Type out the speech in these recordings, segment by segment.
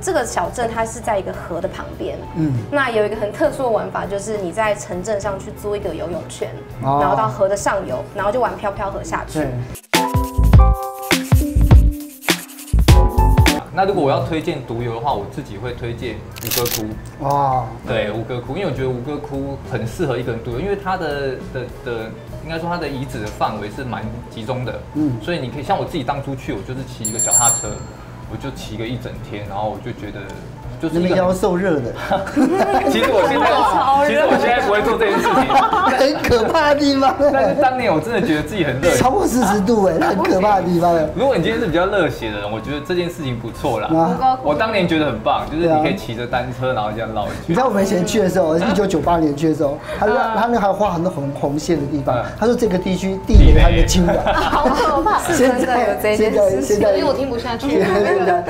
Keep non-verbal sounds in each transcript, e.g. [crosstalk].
这个小镇它是在一个河的旁边，嗯，那有一个很特殊的玩法，就是你在城镇上去租一个游泳圈，然后到河的上游，然后就玩飘飘河下去。那如果我要推荐独游的话，我自己会推荐吴哥窟。哇，对，吴哥窟，因为我觉得吴哥窟很适合一个人独游，因为它的的的，应该说它的遗址的范围是蛮集中的。嗯，所以你可以像我自己当初去，我就是骑一个脚踏车，我就骑个一整天，然后我就觉得。就是那个腰受热的。[laughs] 其实我现在，[laughs] 其实我现在不会做这件事情，[laughs] 很可怕的地方。但是当年我真的觉得自己很热，超过四十度哎，很可怕的地方。如果你今天是比较热血的人，我觉得这件事情不错啦。我当年觉得很棒，就是你可以骑着单车，然后这样绕一圈。你知道我们以前去的时候，一九九八年去的时候，他说他那还有画很多红红线的地方。他说这个地区地理还没清完，好可怕。现在有这件事情，因为我听不下去。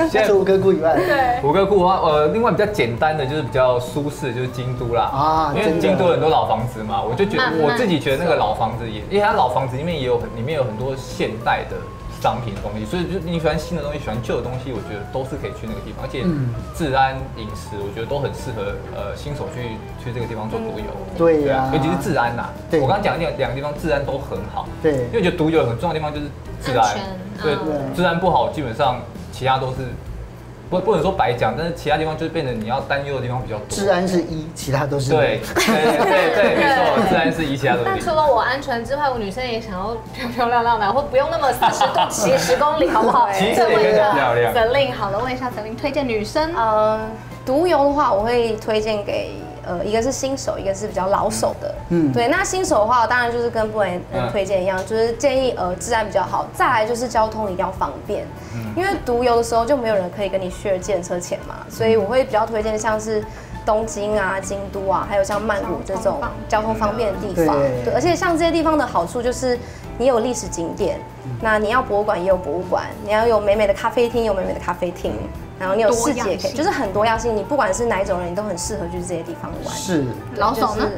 现在除五哥窟以外，对五哥窟的话，呃。另外比较简单的就是比较舒适，就是京都啦。啊，因为京都很多老房子嘛，我就觉得我自己觉得那个老房子也，因为它老房子里面也有很里面有很多现代的商品东西，所以就你喜欢新的东西，喜欢旧的东西，我觉得都是可以去那个地方，而且治安饮食我觉得都很适合呃新手去去这个地方做独游。对呀，尤其是治安呐，我刚刚讲的两两个地方治安都很好。对，因为觉得独游很重要的地方就是治安，对，治安不好，基本上其他都是。不不能说白讲，但是其他地方就是变成你要担忧的地方比较多。治安是一，其他都是对对对对，没错，[laughs] 治安是一，其他都是。但除了我安全之外，我女生也想要漂漂亮亮的，或不用那么四十度骑 [laughs] 十公里，好不好？骑这个漂亮。陈令，好了，问一下陈令，推荐女生，嗯，独游的话，我会推荐给。呃，一个是新手，一个是比较老手的。嗯，对。那新手的话，当然就是跟布雷推荐一样，就是建议呃治安比较好，再来就是交通一定要方便。嗯。因为独游的时候就没有人可以跟你 share 建车钱嘛，所以我会比较推荐像是东京啊、京都啊，还有像曼谷这种交通方便的地方。对。而且像这些地方的好处就是你有历史景点，那你要博物馆也有博物馆，你要有美美的咖啡厅有美美的咖啡厅。然后你有世界可以，就是很多样性。你不管是哪一种人，你都很适合去这些地方玩。是老手呢？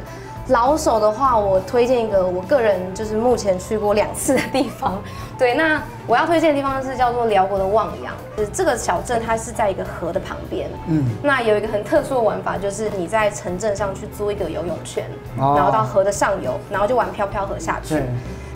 老手的话，我推荐一个我个人就是目前去过两次的地方。对，那我要推荐的地方是叫做辽国的望洋，就是这个小镇它是在一个河的旁边。嗯，那有一个很特殊的玩法，就是你在城镇上去租一个游泳圈，然后到河的上游，然后就玩飘飘河下去。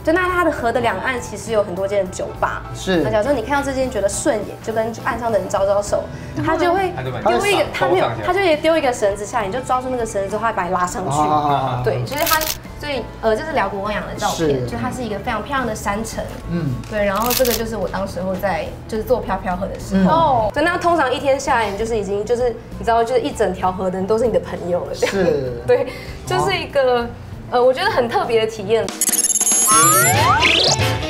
就那它的河的两岸其实有很多间酒吧，是。那假设你看到这间觉得顺眼，就跟岸上的人招招手，他就会丢一个，他没有，他就也丢一个绳子下来，你就抓住那个绳子之后，他把你拉上去。对，就是他，所以呃，这是辽国汪洋的照片，就它是一个非常漂亮的山城。嗯，对，然后这个就是我当时候在就是做飘飘河的时候。对，那通常一天下来，你就是已经就是你知道，就是一整条河的人都是你的朋友了。是，对，就是一个呃，我觉得很特别的体验。Música